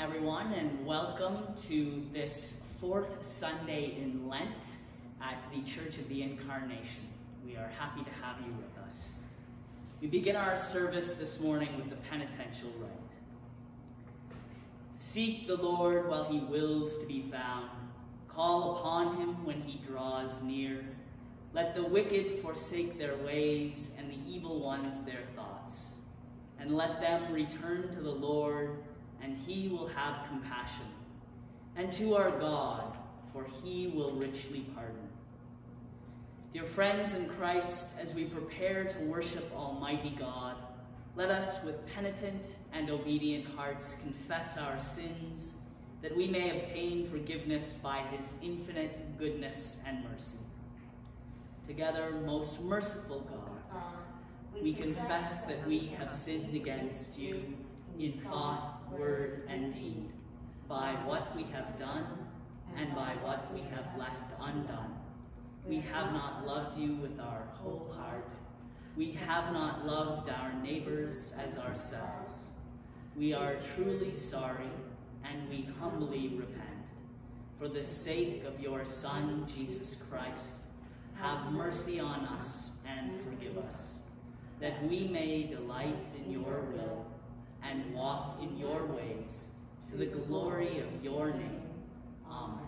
everyone, and welcome to this fourth Sunday in Lent at the Church of the Incarnation. We are happy to have you with us. We begin our service this morning with the penitential rite. Seek the Lord while he wills to be found. Call upon him when he draws near. Let the wicked forsake their ways and the evil ones their thoughts. And let them return to the Lord and he will have compassion, and to our God, for he will richly pardon. Dear friends in Christ, as we prepare to worship Almighty God, let us with penitent and obedient hearts confess our sins, that we may obtain forgiveness by his infinite goodness and mercy. Together, most merciful God, we confess that we have sinned against you in thought, word, and deed, by what we have done and by what we have left undone. We have not loved you with our whole heart. We have not loved our neighbors as ourselves. We are truly sorry and we humbly repent. For the sake of your Son, Jesus Christ, have mercy on us and forgive us, that we may delight in your will and walk in your ways to the glory of your name. Amen.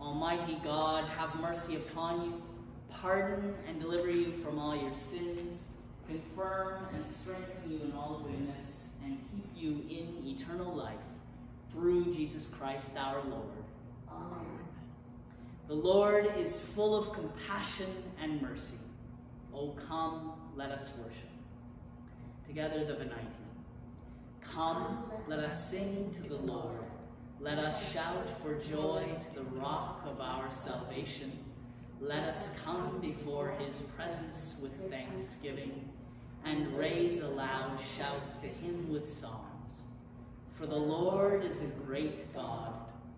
Almighty God, have mercy upon you, pardon and deliver you from all your sins, confirm and strengthen you in all goodness, and keep you in eternal life through Jesus Christ our Lord. Amen. The Lord is full of compassion and mercy. O come, let us worship. Together the Venite. Come, let us sing to the Lord. Let us shout for joy to the rock of our salvation. Let us come before his presence with thanksgiving and raise a loud shout to him with psalms. For the Lord is a great God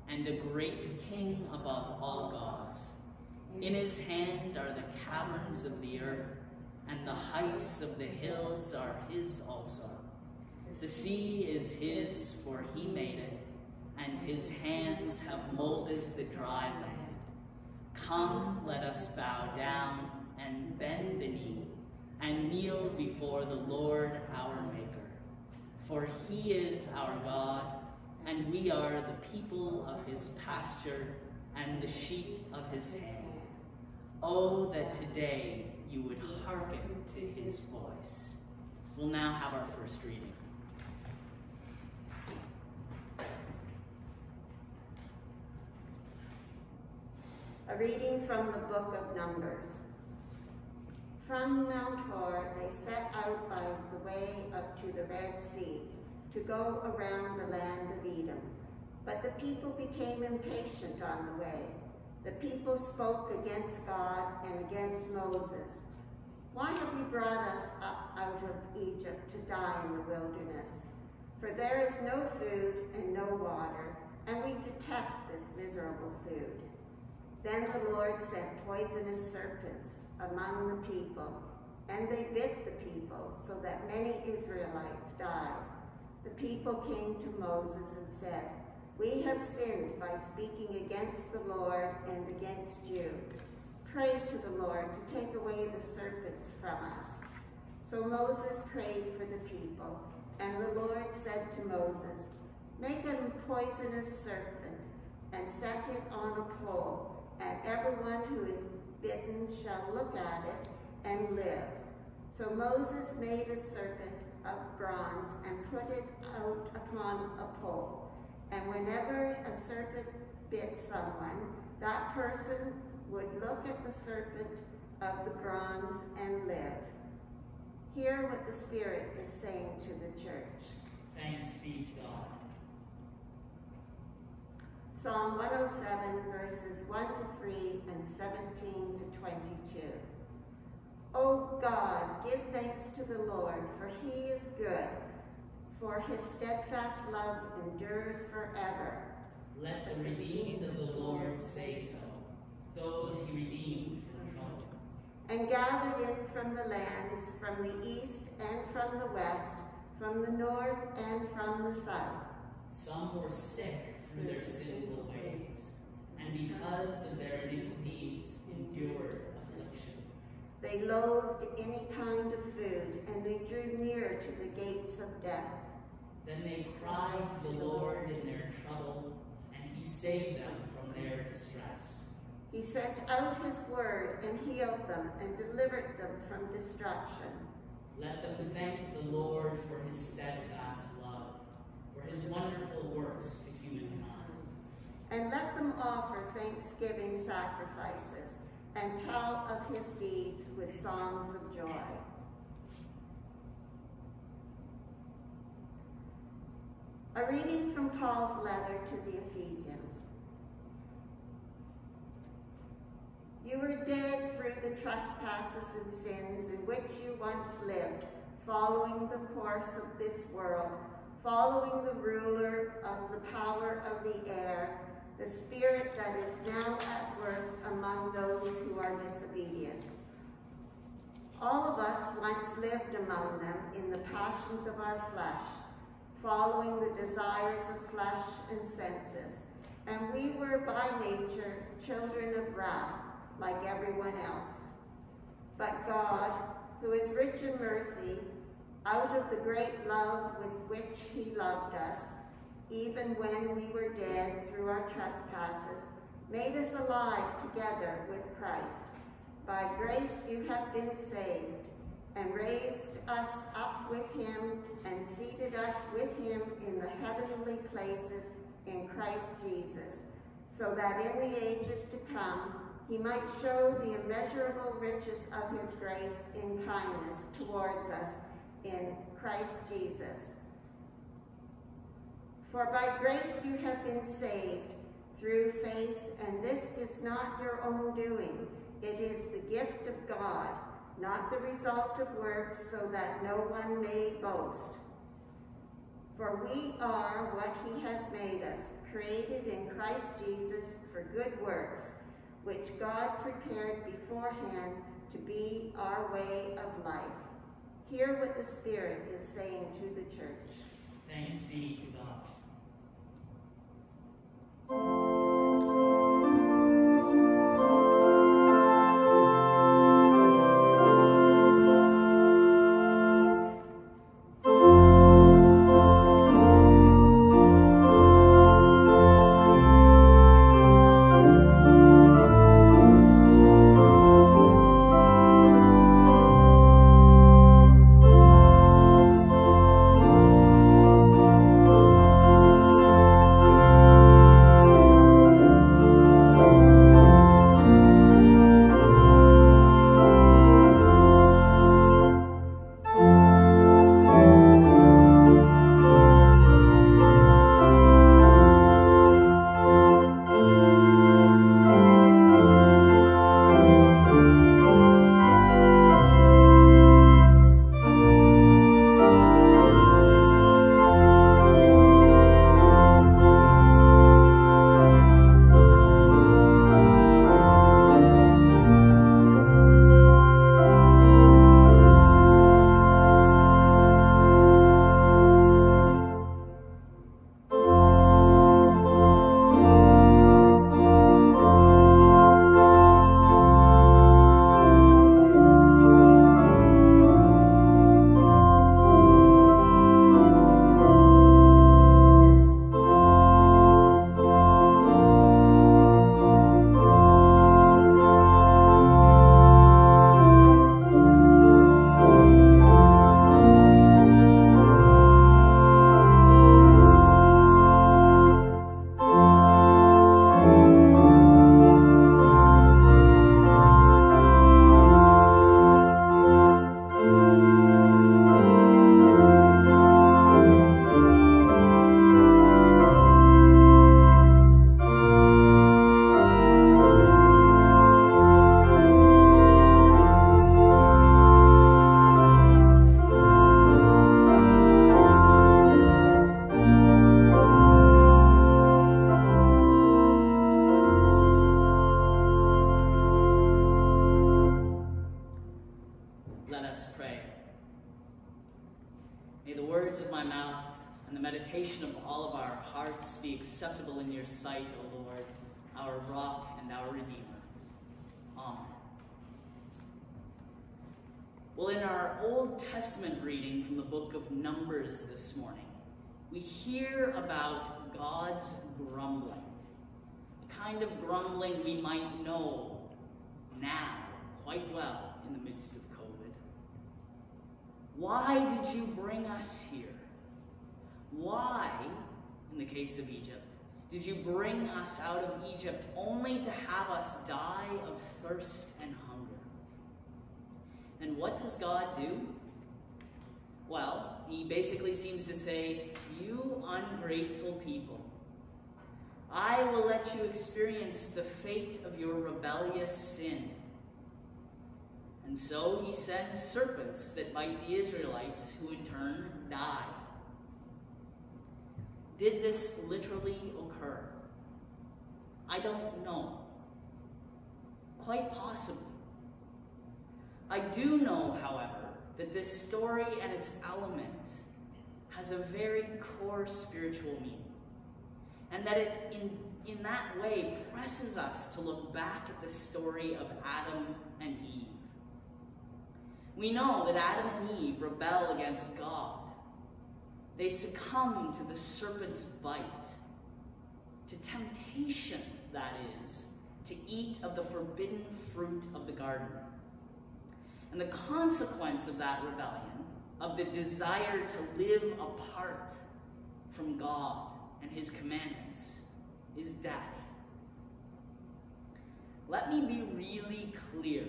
and a great King above all gods. In his hand are the caverns of the earth, and the heights of the hills are his also. The sea is his, for he made it, and his hands have molded the dry land. Come, let us bow down and bend the knee, and kneel before the Lord our Maker. For he is our God, and we are the people of his pasture and the sheep of his hand. Oh, that today you would hearken to his voice. We'll now have our first reading. A reading from the book of Numbers. From Mount Hor they set out by the way up to the Red Sea to go around the land of Edom. But the people became impatient on the way. The people spoke against God and against Moses. Why have you brought us up out of Egypt to die in the wilderness? For there is no food and no water, and we detest this miserable food. Then the Lord sent poisonous serpents among the people, and they bit the people, so that many Israelites died. The people came to Moses and said, We have sinned by speaking against the Lord and against you. Pray to the Lord to take away the serpents from us. So Moses prayed for the people, and the Lord said to Moses, Make a poisonous serpent and set it on a pole and everyone who is bitten shall look at it and live. So Moses made a serpent of bronze and put it out upon a pole. And whenever a serpent bit someone, that person would look at the serpent of the bronze and live. Hear what the Spirit is saying to the church. Thanks be to God. Psalm 107, verses 1 to 3 and 17 to 22. O God, give thanks to the Lord, for he is good, for his steadfast love endures forever. Let the redeemed of the Lord say so, those he redeemed from trouble. And gathered in from the lands, from the east and from the west, from the north and from the south Some were sick through their sinful ways, and because of their iniquities endured affliction. They loathed any kind of food, and they drew near to the gates of death. Then they cried to the Lord in their trouble, and he saved them from their distress. He sent out his word and healed them and delivered them from destruction. Let them thank the Lord for his steadfast love, for his wonderful works. And let them offer thanksgiving sacrifices and tell of his deeds with songs of joy. A reading from Paul's letter to the Ephesians. You were dead through the trespasses and sins in which you once lived, following the course of this world, following the ruler of the power of the air, the spirit that is now at work among those who are disobedient. All of us once lived among them in the passions of our flesh, following the desires of flesh and senses, and we were by nature children of wrath, like everyone else. But God, who is rich in mercy, out of the great love with which he loved us, even when we were dead through our trespasses, made us alive together with Christ. By grace you have been saved, and raised us up with him, and seated us with him in the heavenly places in Christ Jesus, so that in the ages to come he might show the immeasurable riches of his grace in kindness towards us in Christ Jesus. For by grace you have been saved through faith, and this is not your own doing. It is the gift of God, not the result of works, so that no one may boast. For we are what he has made us, created in Christ Jesus for good works, which God prepared beforehand to be our way of life. Hear what the Spirit is saying to the church. Thanks be to God. And meditation of all of our hearts be acceptable in your sight, O Lord, our rock and our redeemer. Amen. Well, in our Old Testament reading from the book of Numbers this morning, we hear about God's grumbling. The kind of grumbling we might know now quite well in the midst of COVID. Why did you bring us here? Why, in the case of Egypt, did you bring us out of Egypt only to have us die of thirst and hunger? And what does God do? Well, he basically seems to say, You ungrateful people, I will let you experience the fate of your rebellious sin. And so he sends serpents that bite the Israelites, who in turn die. Did this literally occur? I don't know. Quite possibly. I do know, however, that this story and its element has a very core spiritual meaning. And that it, in, in that way, presses us to look back at the story of Adam and Eve. We know that Adam and Eve rebel against God. They succumb to the serpent's bite, to temptation, that is, to eat of the forbidden fruit of the garden. And the consequence of that rebellion, of the desire to live apart from God and his commandments, is death. Let me be really clear.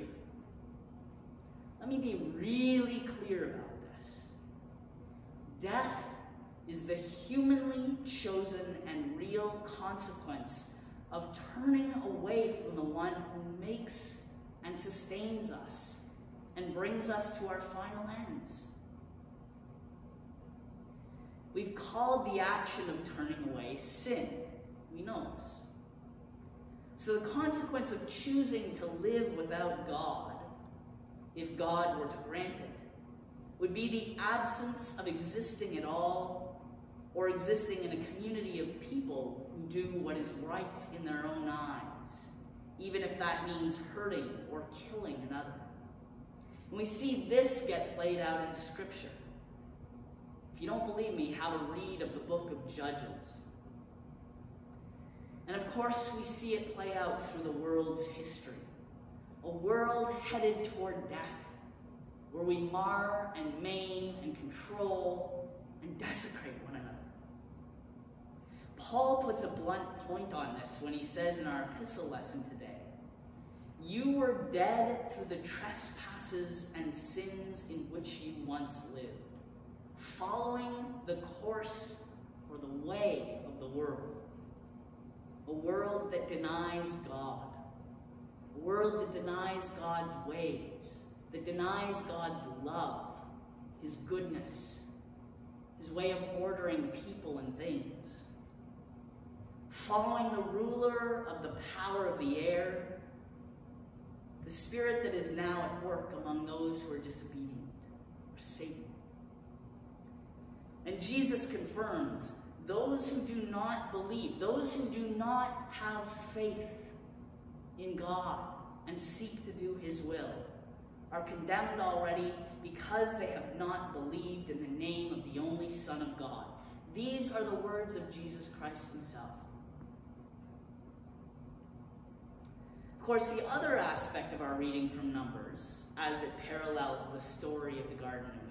Let me be really clear about. Death is the humanly chosen and real consequence of turning away from the one who makes and sustains us and brings us to our final ends. We've called the action of turning away sin. We know this. So the consequence of choosing to live without God, if God were to grant it, would be the absence of existing at all or existing in a community of people who do what is right in their own eyes, even if that means hurting or killing another. And we see this get played out in Scripture. If you don't believe me, have a read of the book of Judges. And of course, we see it play out through the world's history. A world headed toward death, where we mar and maim and control and desecrate one another. Paul puts a blunt point on this when he says in our epistle lesson today You were dead through the trespasses and sins in which you once lived, following the course or the way of the world. A world that denies God, a world that denies God's ways, that denies God's love, His goodness, His way of ordering people and things following the ruler of the power of the air, the spirit that is now at work among those who are disobedient, or Satan. And Jesus confirms those who do not believe, those who do not have faith in God and seek to do his will, are condemned already because they have not believed in the name of the only Son of God. These are the words of Jesus Christ himself. Of course, the other aspect of our reading from Numbers, as it parallels the story of the Garden of Eden,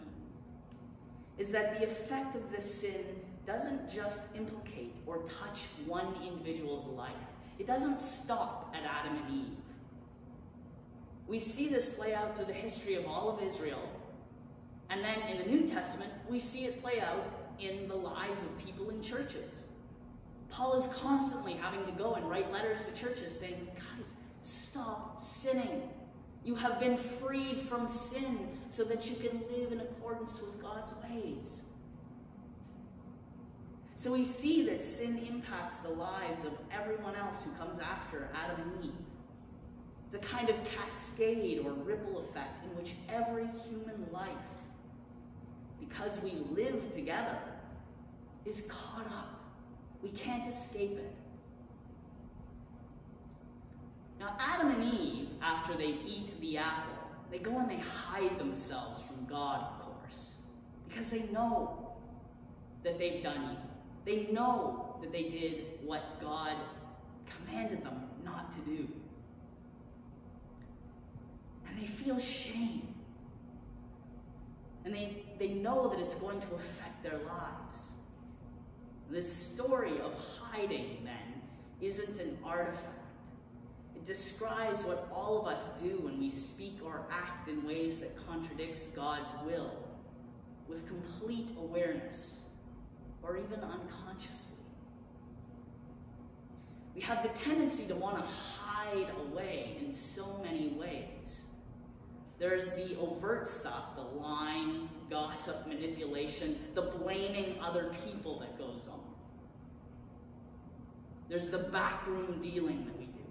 is that the effect of this sin doesn't just implicate or touch one individual's life. It doesn't stop at Adam and Eve. We see this play out through the history of all of Israel. And then in the New Testament, we see it play out in the lives of people in churches. Paul is constantly having to go and write letters to churches saying, guys, Stop sinning. You have been freed from sin so that you can live in accordance with God's ways. So we see that sin impacts the lives of everyone else who comes after Adam and Eve. It's a kind of cascade or ripple effect in which every human life, because we live together, is caught up. We can't escape it. Now, Adam and Eve, after they eat the apple, they go and they hide themselves from God, of course, because they know that they've done evil. They know that they did what God commanded them not to do. And they feel shame. And they, they know that it's going to affect their lives. This story of hiding, then, isn't an artifact. It describes what all of us do when we speak or act in ways that contradicts God's will with complete awareness or even unconsciously. We have the tendency to want to hide away in so many ways. There's the overt stuff, the lying, gossip, manipulation, the blaming other people that goes on. There's the backroom dealing that we do.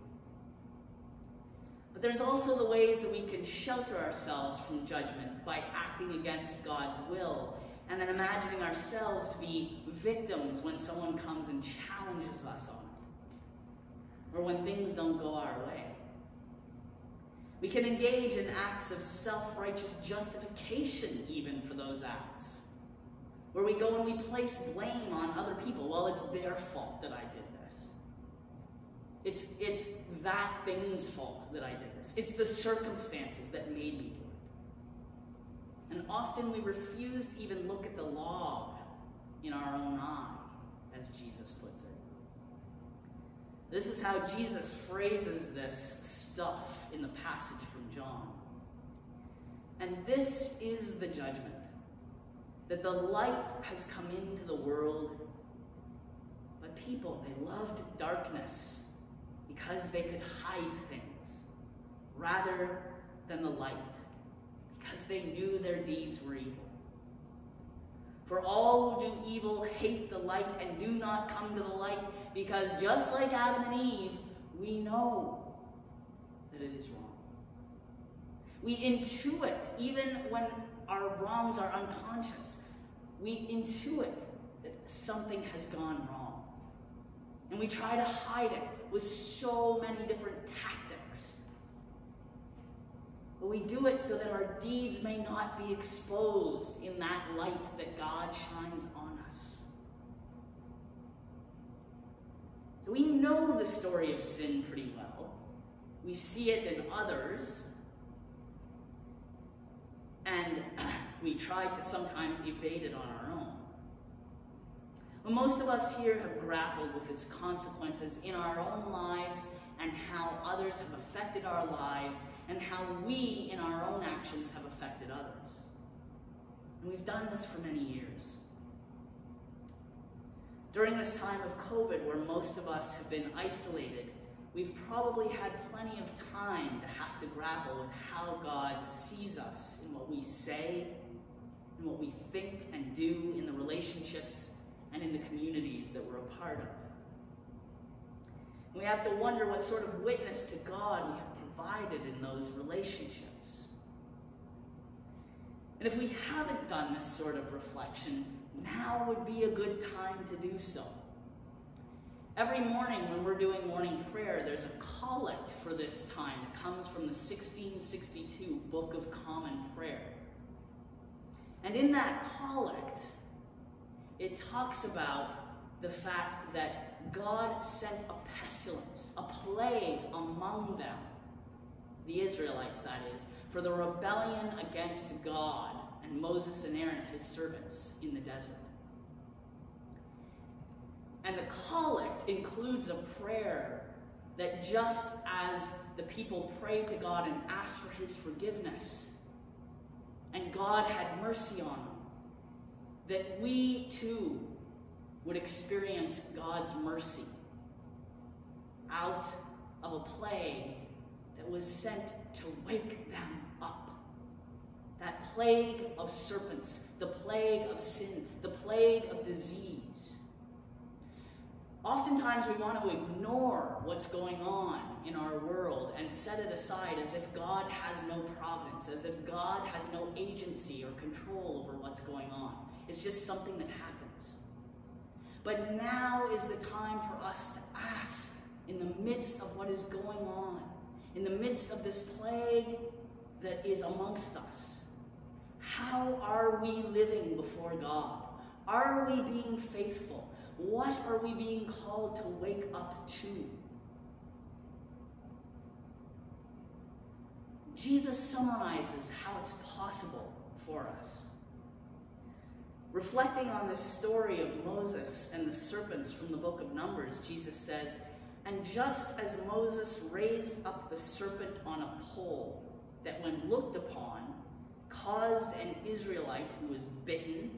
But there's also the ways that we can shelter ourselves from judgment by acting against God's will and then imagining ourselves to be victims when someone comes and challenges us on it, or when things don't go our way. We can engage in acts of self righteous justification, even for those acts, where we go and we place blame on other people. Well, it's their fault that I did this. It's, it's that thing's fault that I did this. It's the circumstances that made me do it. And often we refuse to even look at the law in our own eye, as Jesus puts it. This is how Jesus phrases this stuff in the passage from John. And this is the judgment that the light has come into the world, but people, they loved darkness because they could hide things rather than the light, because they knew their deeds were evil. For all who do evil hate the light and do not come to the light, because just like Adam and Eve, we know that it is wrong. We intuit, even when our wrongs are unconscious, we intuit that something has gone wrong. And we try to hide it with so many different tactics. But we do it so that our deeds may not be exposed in that light that God shines on us. So we know the story of sin pretty well. We see it in others. And we try to sometimes evade it on our own. But most of us here have grappled with its consequences in our own lives and how others have affected our lives and how we, in our own actions, have affected others. And we've done this for many years. During this time of COVID, where most of us have been isolated, we've probably had plenty of time to have to grapple with how God sees us in what we say, in what we think and do in the relationships and in the communities that we're a part of. We have to wonder what sort of witness to God we have provided in those relationships. And if we haven't done this sort of reflection, now would be a good time to do so. Every morning when we're doing morning prayer, there's a collect for this time. It comes from the 1662 Book of Common Prayer. And in that collect, it talks about the fact that God sent a pestilence, a plague among them, the Israelites, that is, for the rebellion against God and Moses and Aaron, his servants, in the desert. And the collect includes a prayer that just as the people prayed to God and asked for his forgiveness, and God had mercy on them, that we too would experience God's mercy out of a plague that was sent to wake them up. That plague of serpents, the plague of sin, the plague of disease. Oftentimes we want to ignore what's going on in our world and set it aside as if God has no providence, as if God has no agency or control over what's going on. It's just something that happens. But now is the time for us to ask in the midst of what is going on, in the midst of this plague that is amongst us. How are we living before God? Are we being faithful? What are we being called to wake up to? Jesus summarizes how it's possible for us. Reflecting on this story of Moses and the serpents from the book of Numbers, Jesus says, And just as Moses raised up the serpent on a pole that, when looked upon, caused an Israelite who was bitten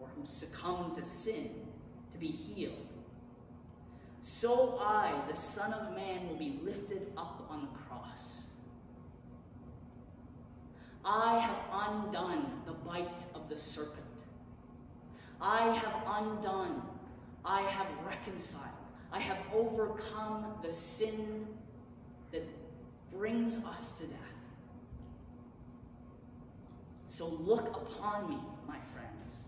or who succumbed to sin to be healed, so I, the Son of Man, will be lifted up on the cross. I have undone the bite of the serpent. I have undone, I have reconciled, I have overcome the sin that brings us to death. So look upon me, my friends.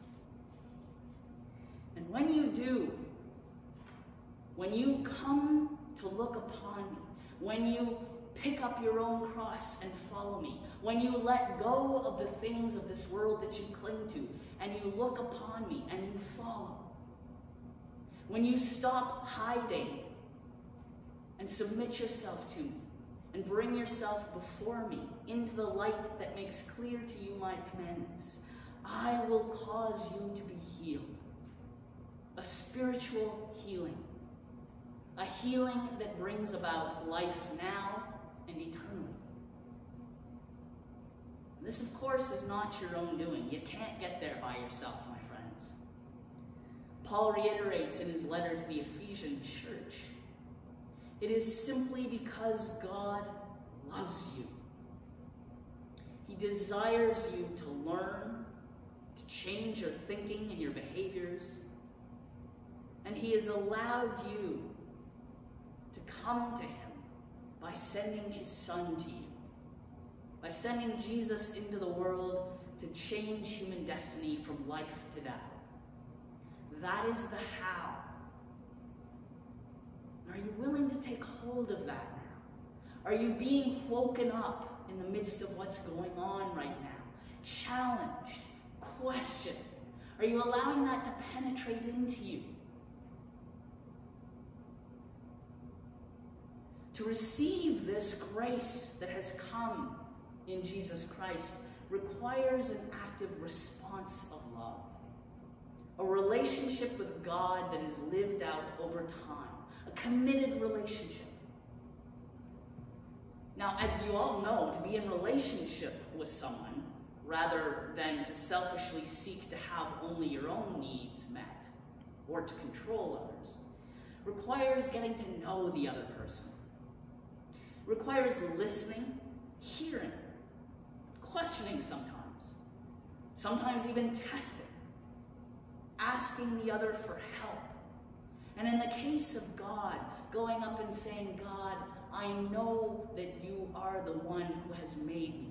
And when you do, when you come to look upon me, when you pick up your own cross and follow me, when you let go of the things of this world that you cling to, and you look upon me and you follow, when you stop hiding and submit yourself to me, and bring yourself before me into the light that makes clear to you my commandments, I will cause you to be healed. A spiritual healing. A healing that brings about life now and eternally. This, of course, is not your own doing. You can't get there by yourself, my friends. Paul reiterates in his letter to the Ephesian church it is simply because God loves you. He desires you to learn, to change your thinking and your behaviors. And He has allowed you to come to Him by sending His Son to you, by sending Jesus into the world to change human destiny from life to death. That is the how. Are you willing to take hold of that now? Are you being woken up in the midst of what's going on right now? Challenged, questioned. Are you allowing that to penetrate into you? To receive this grace that has come in Jesus Christ requires an active response of love. A relationship with God that is lived out over time a committed relationship. Now, as you all know, to be in relationship with someone, rather than to selfishly seek to have only your own needs met or to control others, requires getting to know the other person. Requires listening, hearing, questioning sometimes, sometimes even testing, asking the other for help, and in the case of God, going up and saying, God, I know that you are the one who has made me.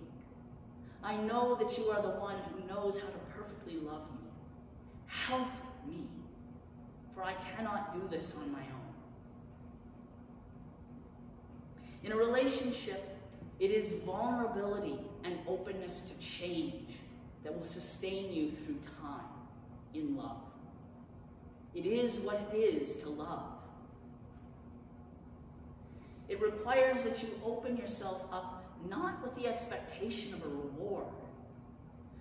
I know that you are the one who knows how to perfectly love me. Help me, for I cannot do this on my own. In a relationship, it is vulnerability and openness to change that will sustain you through time in love. It is what it is to love. It requires that you open yourself up not with the expectation of a reward,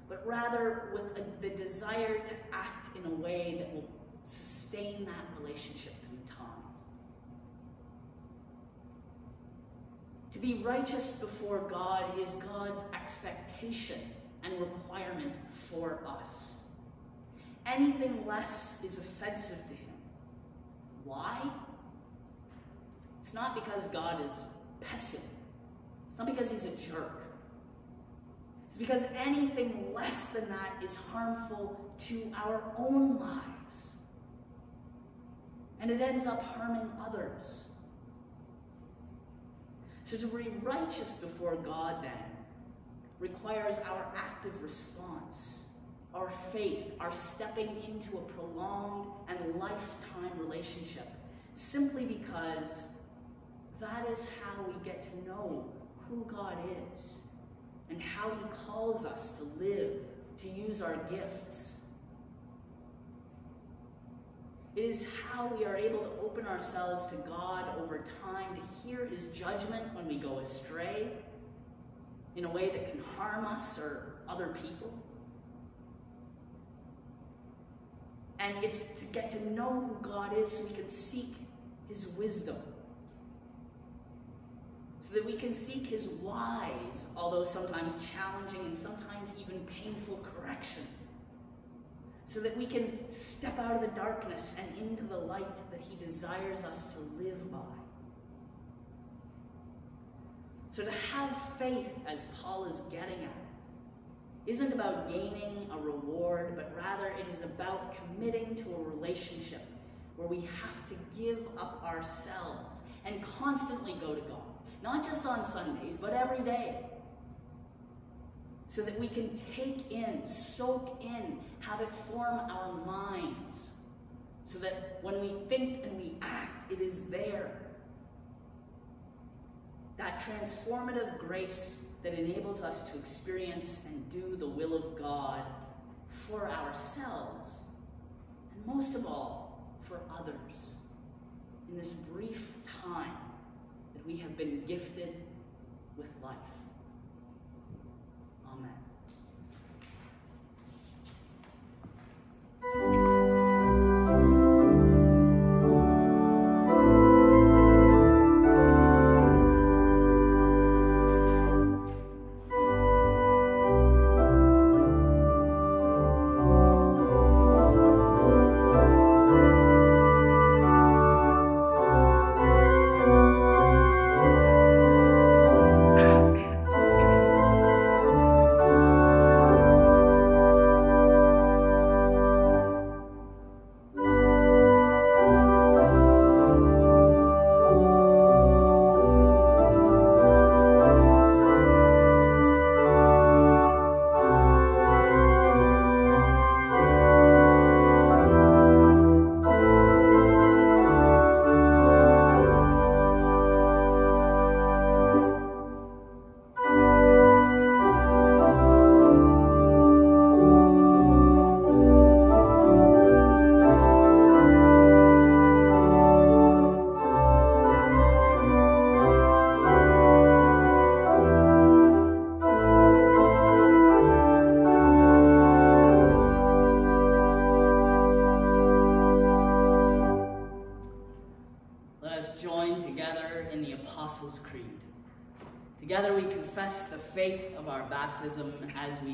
but rather with a, the desire to act in a way that will sustain that relationship through time. To be righteous before God is God's expectation and requirement for us. Anything less is offensive to him. Why? It's not because God is pestilent. It's not because he's a jerk. It's because anything less than that is harmful to our own lives. And it ends up harming others. So to be righteous before God then requires our active response our faith, our stepping into a prolonged and lifetime relationship, simply because that is how we get to know who God is and how He calls us to live, to use our gifts. It is how we are able to open ourselves to God over time, to hear His judgment when we go astray in a way that can harm us or other people. And it's to get to know who God is so we can seek His wisdom. So that we can seek His wise, although sometimes challenging and sometimes even painful correction. So that we can step out of the darkness and into the light that He desires us to live by. So to have faith, as Paul is getting at, isn't about gaining a reward, but rather it is about committing to a relationship where we have to give up ourselves and constantly go to God. Not just on Sundays, but every day. So that we can take in, soak in, have it form our minds. So that when we think and we act, it is there. That transformative grace that enables us to experience and do the will of God for ourselves, and most of all, for others in this brief time that we have been gifted with life. Amen.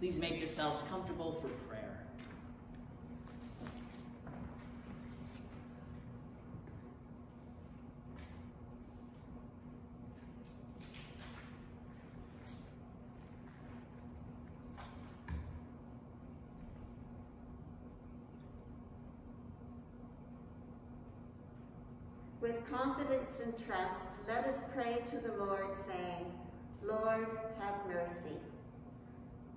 Please make yourselves comfortable for prayer. With confidence and trust, let us pray to the Lord, saying, Lord, have mercy.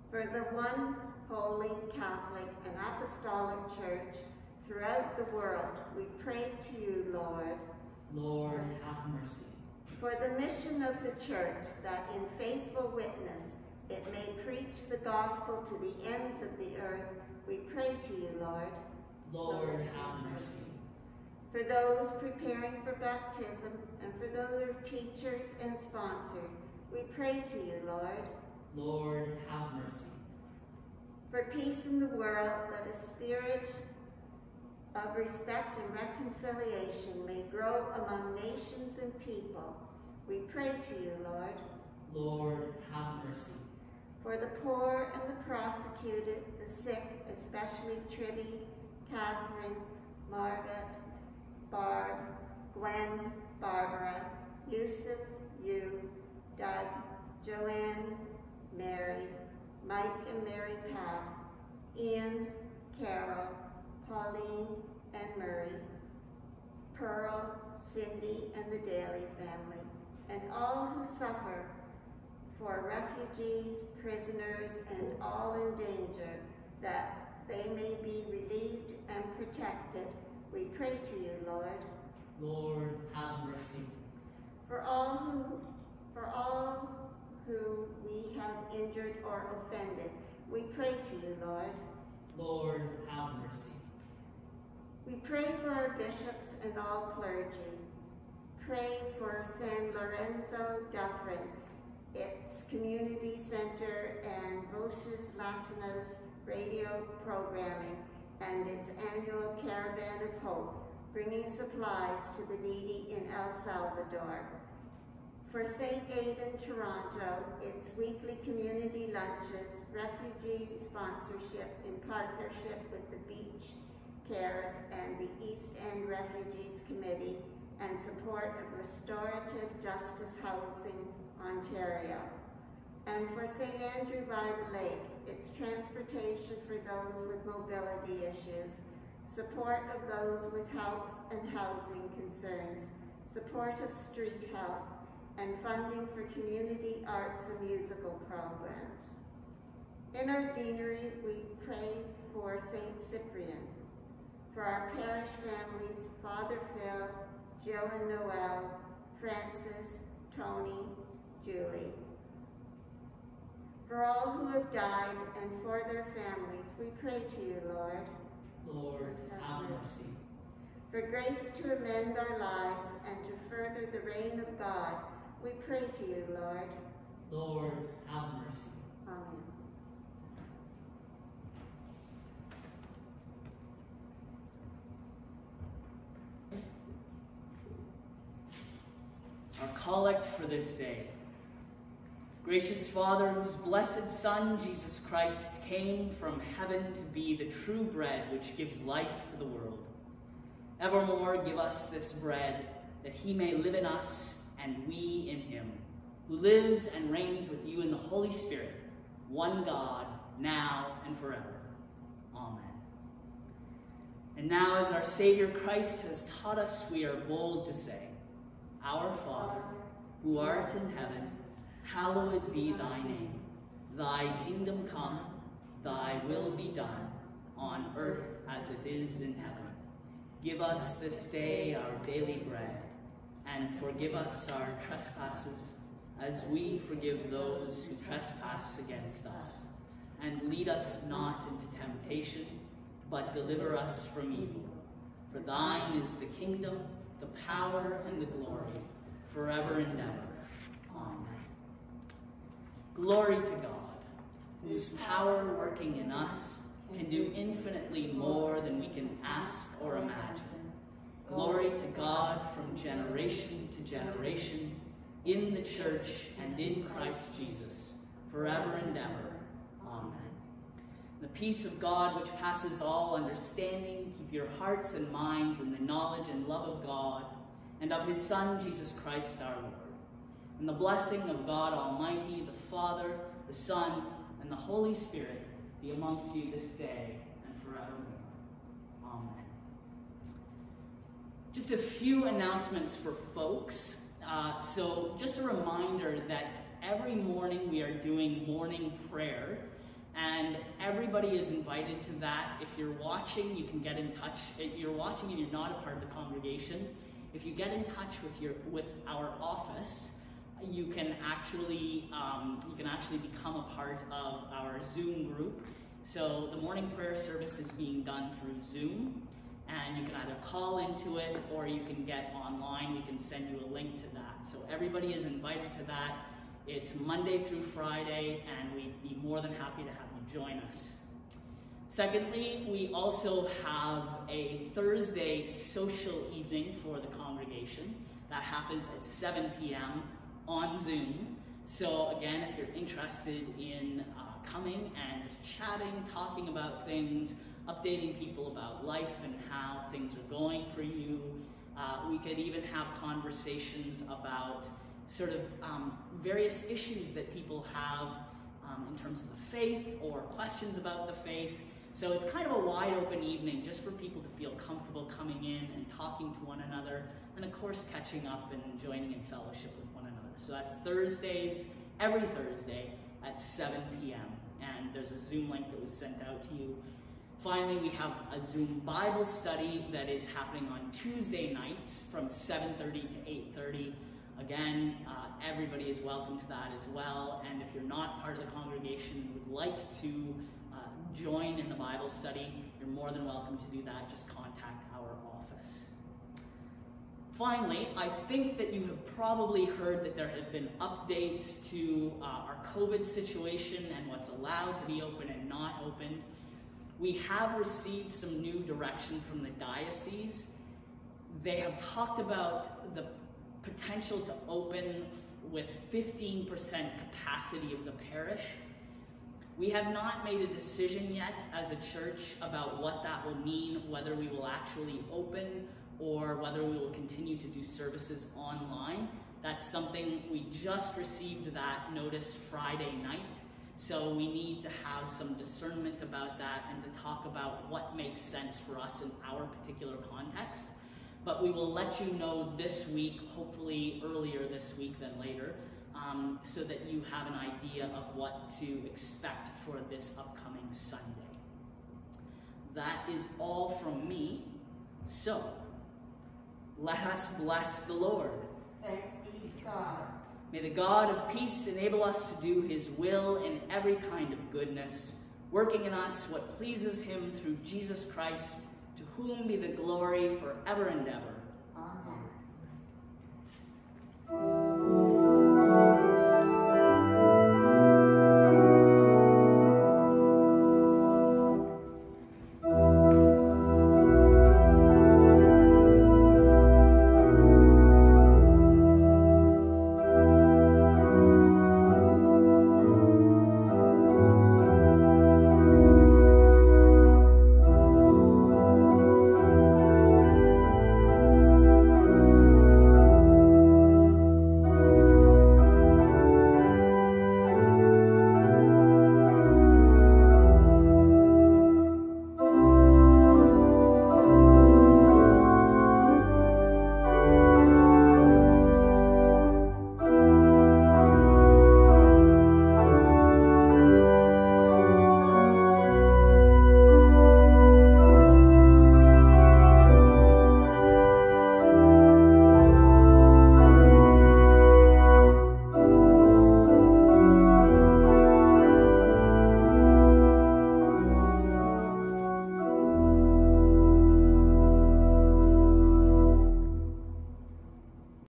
For the one holy, Catholic, and Apostolic Church throughout the world, we pray to you, Lord. Lord, have mercy. For the mission of the Church, that in faithful witness it may preach the gospel to the ends of the earth, we pray to you, Lord. Lord, have mercy. For those preparing for baptism and for those teachers and sponsors, we pray to you, Lord. Lord, have mercy. For peace in the world, let a spirit of respect and reconciliation may grow among nations and people. We pray to you, Lord. Lord, have mercy. For the poor and the prosecuted, the sick, especially Tribby, Catherine, Margaret, Barb, Gwen, Barbara, Yusuf, you, Doug, Joanne, Mary, Mike and Mary Pat, Ian, Carol, Pauline, and Murray, Pearl, Cindy, and the Daly family, and all who suffer for refugees, prisoners, and all in danger, that they may be relieved and protected. We pray to you, Lord. Lord, have mercy. For all who, for all whom we have injured or offended, we pray to you, Lord. Lord, have mercy. We pray for our bishops and all clergy. Pray for San Lorenzo Dufferin, its community center and Voces Latinas radio programming and its annual Caravan of Hope, bringing supplies to the needy in El Salvador. For St. Aidan Toronto, its weekly community lunches, refugee sponsorship in partnership with the Beach Cares and the East End Refugees Committee, and support of Restorative Justice Housing Ontario. And for St. Andrew by the Lake, its transportation for those with mobility issues, support of those with health and housing concerns, support of street health, and funding for community arts and musical programs. In our deanery, we pray for St. Cyprian, for our parish families, Father Phil, Jill and Noel, Francis, Tony, Julie. For all who have died and for their families, we pray to you, Lord. Lord, have mercy. For grace to amend our lives and to further the reign of God, we pray to you, Lord. Lord, have mercy. Amen. Our collect for this day. Gracious Father, whose blessed Son, Jesus Christ, came from heaven to be the true bread which gives life to the world, evermore give us this bread, that he may live in us and we in him, who lives and reigns with you in the Holy Spirit, one God, now and forever. Amen. And now, as our Savior Christ has taught us, we are bold to say, Our Father, who art in heaven, hallowed be thy name. Thy kingdom come, thy will be done, on earth as it is in heaven. Give us this day our daily bread, and forgive us our trespasses, as we forgive those who trespass against us. And lead us not into temptation, but deliver us from evil. For thine is the kingdom, the power, and the glory, forever and ever. Amen. Glory to God, whose power working in us can do infinitely more than we can ask or imagine. Glory to God from generation to generation, in the church and in Christ Jesus, forever and ever. Amen. The peace of God, which passes all understanding, keep your hearts and minds in the knowledge and love of God and of his Son, Jesus Christ our Lord. And the blessing of God Almighty, the Father, the Son, and the Holy Spirit be amongst you this day and forevermore. Amen. Just a few announcements for folks. Uh, so, just a reminder that every morning we are doing morning prayer, and everybody is invited to that. If you're watching, you can get in touch. If you're watching and you're not a part of the congregation, if you get in touch with your with our office, you can actually um, you can actually become a part of our Zoom group. So the morning prayer service is being done through Zoom, and you can either call into it or you can get online. We can send you a link to that. So everybody is invited to that. It's Monday through Friday, and we'd be more than happy to have you join us. Secondly, we also have a Thursday social evening for the congregation that happens at 7 p.m. on Zoom. So, again, if you're interested in uh, coming and just chatting, talking about things, updating people about life and how things are going for you, uh, we could even have conversations about sort of um, various issues that people have um, in terms of the faith or questions about the faith. So it's kind of a wide open evening just for people to feel comfortable coming in and talking to one another, and of course, catching up and joining in fellowship with one another. So that's Thursdays, every Thursday at 7 p.m. And there's a Zoom link that was sent out to you. Finally, we have a Zoom Bible study that is happening on Tuesday nights from 7.30 to 8.30. Again, uh, everybody is welcome to that as well. And if you're not part of the congregation and would like to join in the Bible study, you're more than welcome to do that. Just contact our office. Finally, I think that you have probably heard that there have been updates to uh, our COVID situation and what's allowed to be open and not opened. We have received some new direction from the diocese. They have talked about the potential to open with 15% capacity of the parish. We have not made a decision yet as a church about what that will mean, whether we will actually open or whether we will continue to do services online. That's something we just received that notice Friday night. So we need to have some discernment about that and to talk about what makes sense for us in our particular context. But we will let you know this week, hopefully earlier this week than later, um, so that you have an idea of what to expect for this upcoming Sunday. That is all from me. So, let us bless the Lord. Thanks be to God. May the God of peace enable us to do his will in every kind of goodness, working in us what pleases him through Jesus Christ, to whom be the glory forever and ever.